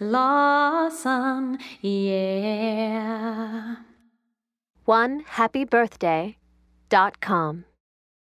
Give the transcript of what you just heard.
lawson yeah. One happy birthday dot com.